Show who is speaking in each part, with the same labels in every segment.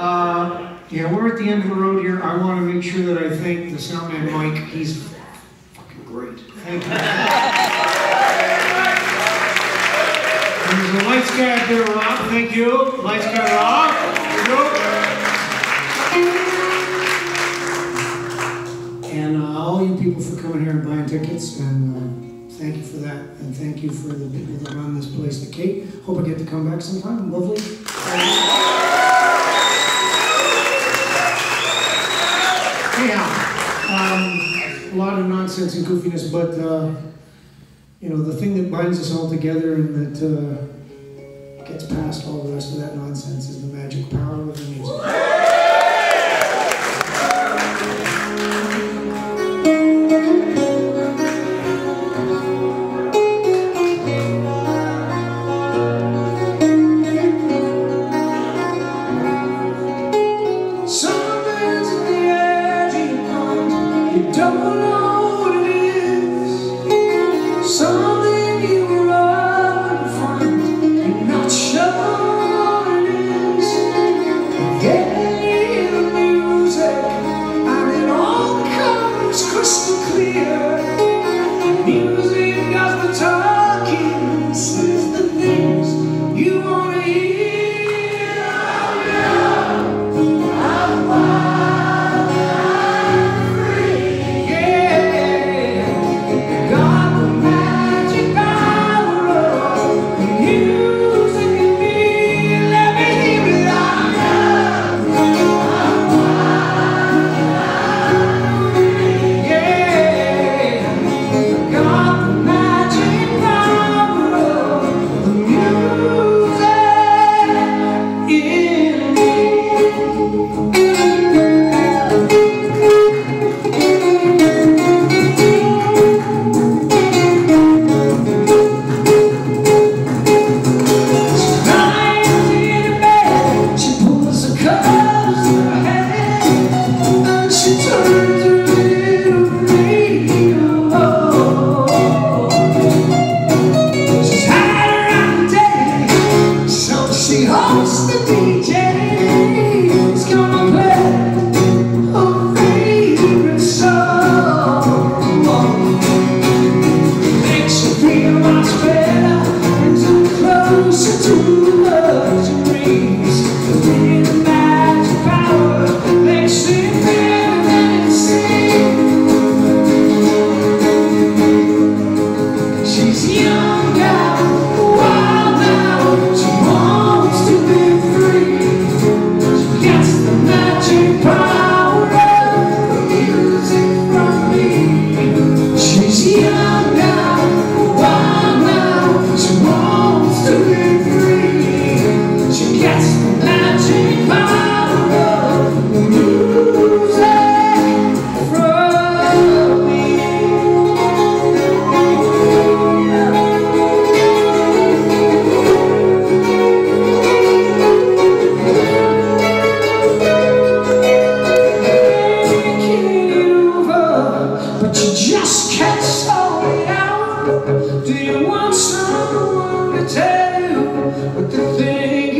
Speaker 1: Uh, yeah, we're at the end of the road here. I want to make sure that I thank the soundman Mike. He's fucking great. Thank you. There's a lights guy up there, Rob. Thank you. Lights guy, Rob. And uh, all you people for coming here and buying tickets, and uh, thank you for that. And thank you for the people that run this place, the Kate. Hope I get to come back sometime. Lovely. A lot of nonsense and goofiness, but uh, you know the thing that binds us all together and that uh, gets past all the rest of that nonsense is the magic power of the music.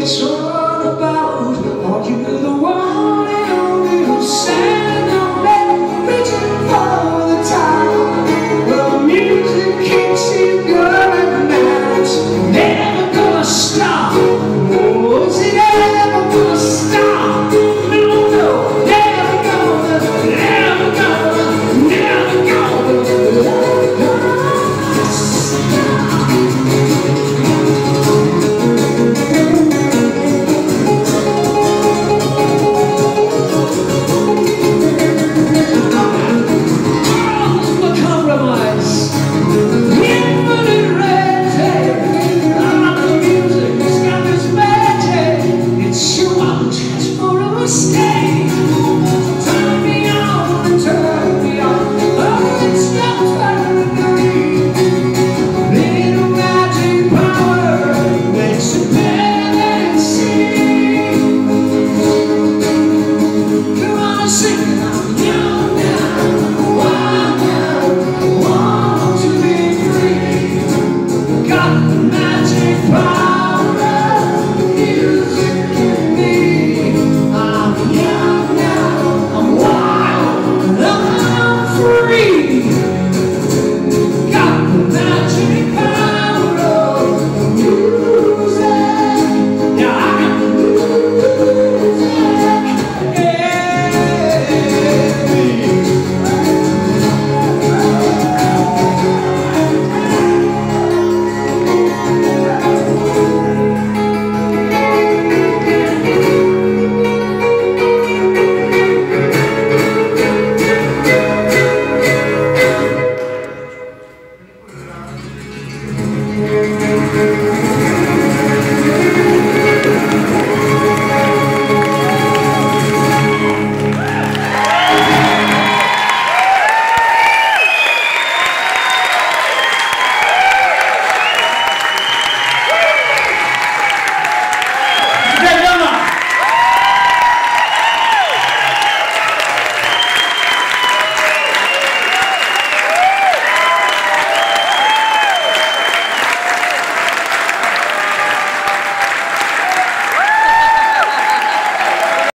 Speaker 1: it's all about Are you the one and only who's standing on there Reaching for the top Well, the music keeps you going And that's stay.